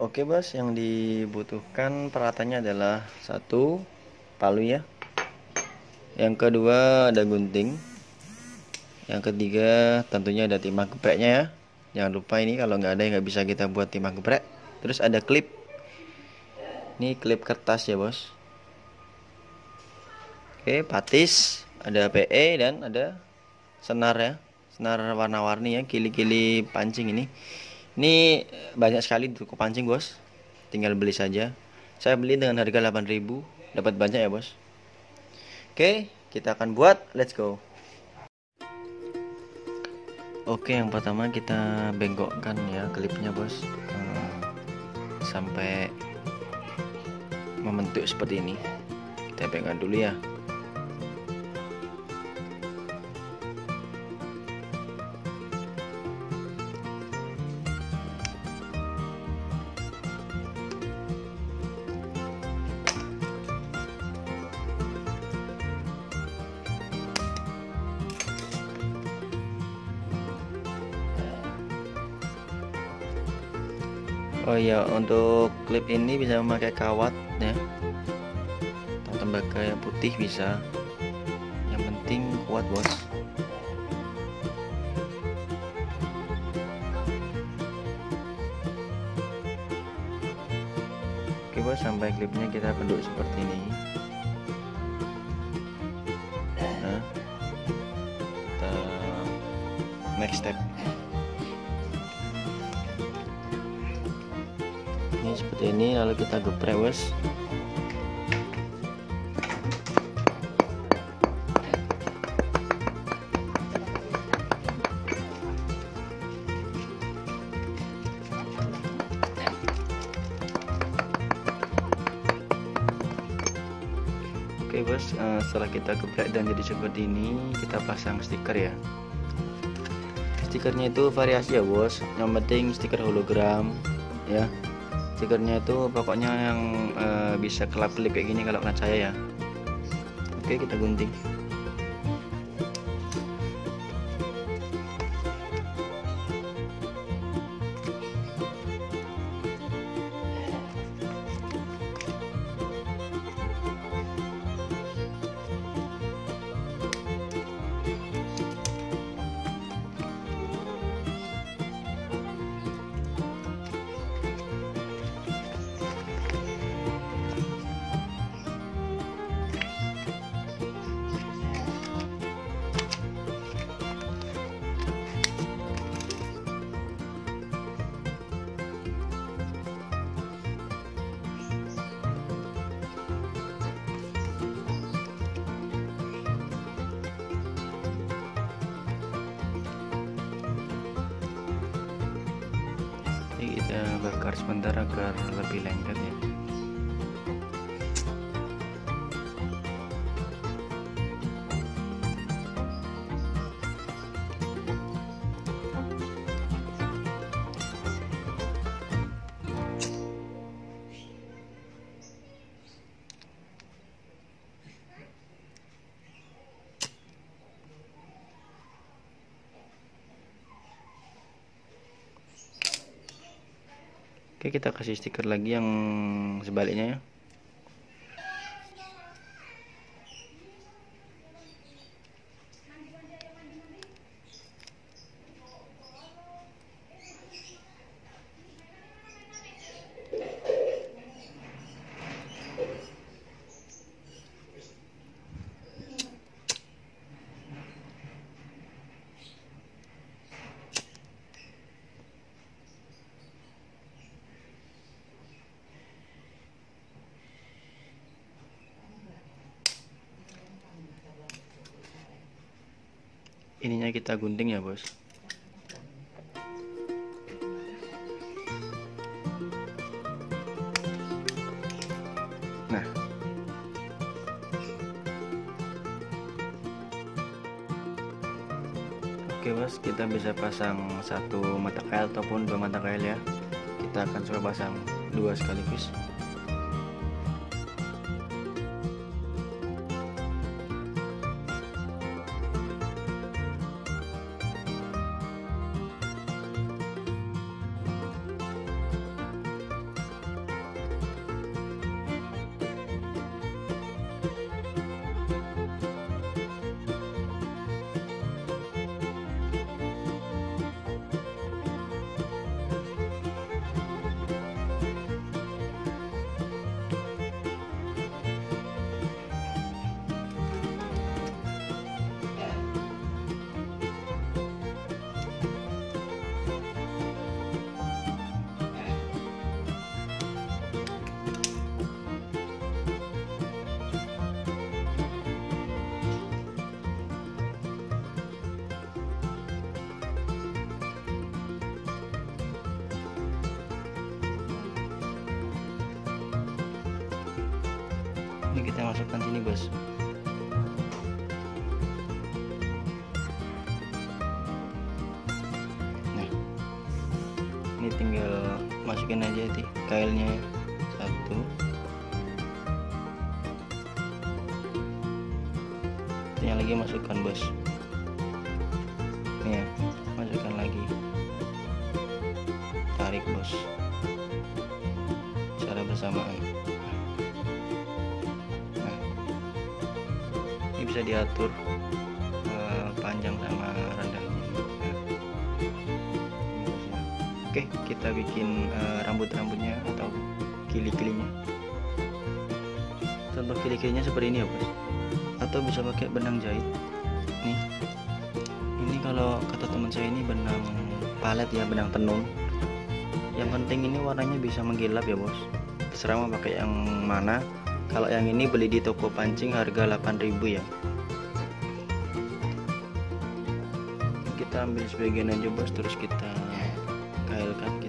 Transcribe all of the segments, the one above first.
Oke bos, yang dibutuhkan peralatannya adalah satu palu ya. Yang kedua ada gunting. Yang ketiga tentunya ada timah gepreknya ya. Jangan lupa ini kalau nggak ada yang nggak bisa kita buat timah geprek. Terus ada klip. Ini klip kertas ya bos. Oke, patis, ada PE dan ada senar ya. Senar warna-warni ya, kili-kili pancing ini. Ini banyak sekali toko pancing bos. Tinggal beli saja. Saya beli dengan harga 8000 Dapat banyak ya bos. Oke kita akan buat. Let's go. Oke yang pertama kita bengkokkan ya klipnya bos. Hmm, Sampai Membentuk seperti ini. Kita bengkokkan dulu ya Oh iya untuk klip ini bisa memakai kawat ya. Atau tembaga yang putih bisa. Yang penting kuat bos. Oke bos sampai klipnya kita bentuk seperti ini. Nah next step ini seperti ini lalu kita geprek wes. Oke bos, uh, setelah kita geprek dan jadi seperti ini, kita pasang stiker ya. Stikernya itu variasi ya bos, yang penting stiker hologram ya stikernya itu pokoknya yang uh, bisa kelap-kelip kayak gini kalau kena saya ya. Oke kita gunting bergaris bendera agar lebih lengket ya Oke kita kasih stiker lagi yang sebaliknya ya ininya kita gunting ya bos. Nah. Oke bos. Kita bisa pasang satu mata kail ataupun dua mata kail ya. Kita akan coba pasang dua sekaligus masukkan sini bos. Nah ini tinggal masukin aja sih kailnya. Satu. Yang lagi masukkan bos ini bisa diatur uh, panjang sama rendahnya oke kita bikin uh, rambut-rambutnya atau kili-kilinya contoh kili-kilinya seperti ini ya bos. Atau bisa pakai benang jahit. Nih. Ini kalau kata teman saya ini benang palet ya benang tenun. Yang penting ini warnanya bisa menggilap ya bos. Terserah mau pakai yang mana kalau yang ini beli di toko pancing harga 8000 ya. Kita ambil sebagian aja bos. Terus kita kailkan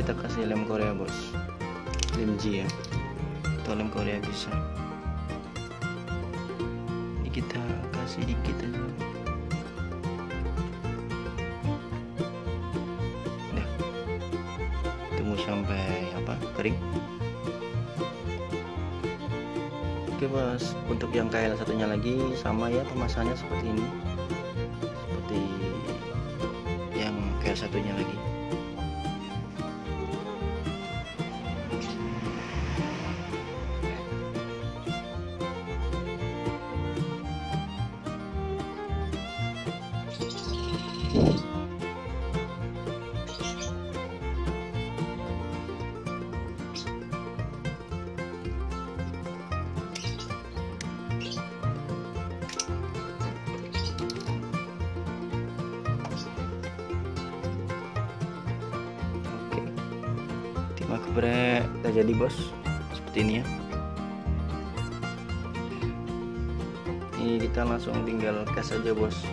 kita kasih lem Korea bos. Lem G ya. Atau lem Korea bisa. Ini kita kasih dikit aja. Udah. tunggu sampai apa kering? Oke bos. Untuk yang kail satunya lagi sama ya pemasannya seperti ini. Seperti yang kail satunya lagi Geprek udah jadi bos. Seperti ini ya. Ini kita langsung tinggal gas aja bos.